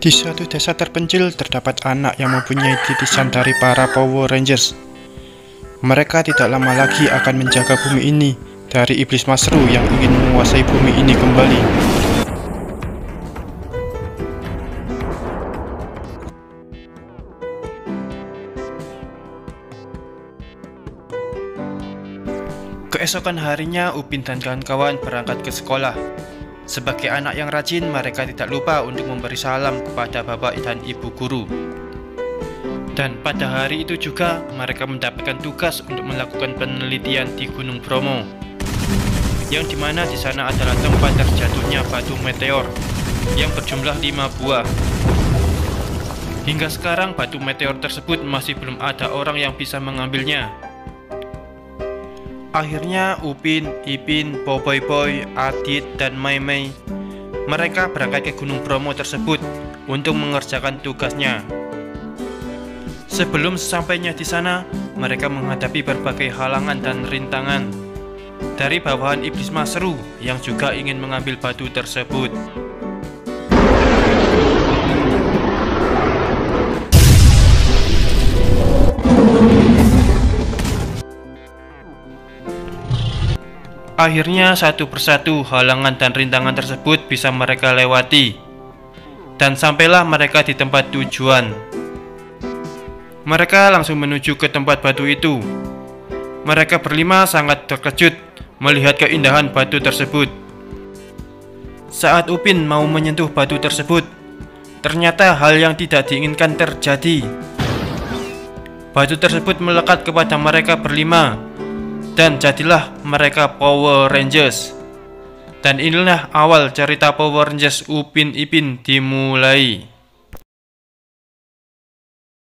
Di suatu desa terpencil terdapat anak yang mempunyai titisan dari para Power Rangers. Mereka tidak lama lagi akan menjaga bumi ini dari iblis masru yang ingin menguasai bumi ini kembali. Keesokan harinya, Upin dan kawan-kawan berangkat ke sekolah. Sebagai anak yang rajin, mereka tidak lupa untuk memberi salam kepada bapak dan ibu guru. Dan pada hari itu juga, mereka mendapatkan tugas untuk melakukan penelitian di Gunung Bromo. Yang di mana di sana adalah tempat terjatuhnya batu meteor yang berjumlah 5 buah. Hingga sekarang batu meteor tersebut masih belum ada orang yang bisa mengambilnya. Akhirnya Upin, Ipin, Boboiboy, Boy, Adit, dan Mai Mai mereka berangkat ke Gunung Bromo tersebut untuk mengerjakan tugasnya. Sebelum sesampainya di sana, mereka menghadapi berbagai halangan dan rintangan dari bawahan iblis Masru yang juga ingin mengambil batu tersebut. Akhirnya satu persatu halangan dan rintangan tersebut bisa mereka lewati. Dan sampailah mereka di tempat tujuan. Mereka langsung menuju ke tempat batu itu. Mereka berlima sangat terkejut melihat keindahan batu tersebut. Saat Upin mau menyentuh batu tersebut Ternyata hal yang tidak diinginkan terjadi. Batu tersebut melekat kepada mereka berlima dan jadilah mereka Power Rangers. Dan inilah awal cerita Power Rangers Upin Ipin dimulai.